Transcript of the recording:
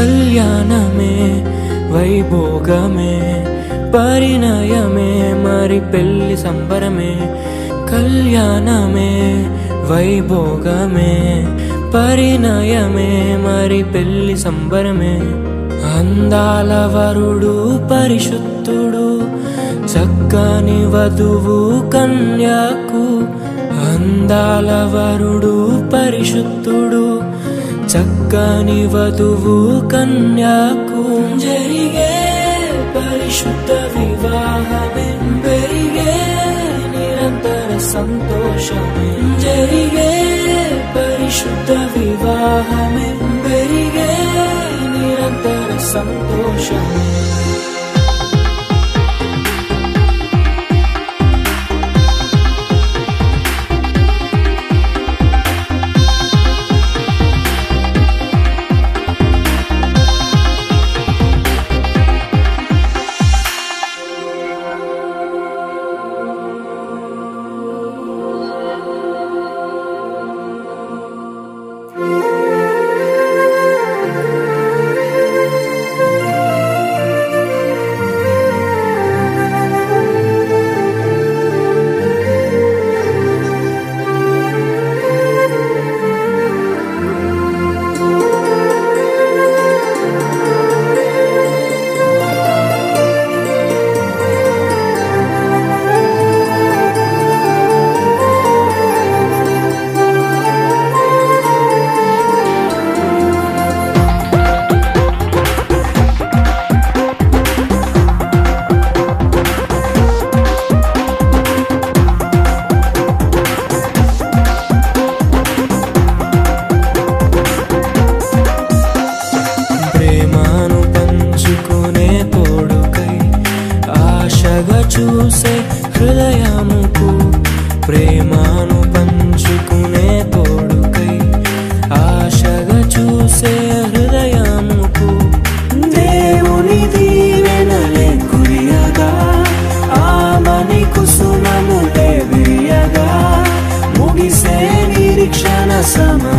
కళ్యాణమే వైభోగమే పరిణయమే మరి పెళ్ళి సంబరమే. కళ్యాణమే వైభోగమే పరిణయమే మరి పెళ్ళి సంబరమే. అందాల వరుడు పరిశుద్ధుడు చక్కని వధువు కన్యాకు. అందాల వరుడు పరిశుద్ధుడు చక్కని వధువు కన్యాకు జరిగే పరిశుద్ధ వివాహమే పెరిగే నిరంతర సంతోషమే. జరిగే పరిశుద్ధ వివాహమే పెరిగే నిరంతర సంతోషమే. హృదయముకు ప్రేమను పంచుకునే తోడుకై ఆశగా చూసే హృదయముకు దేవుని దీవెనలే కురియగా ఆమని కుసుమములే వేయగా ముగిసే నిరీక్షణ సమా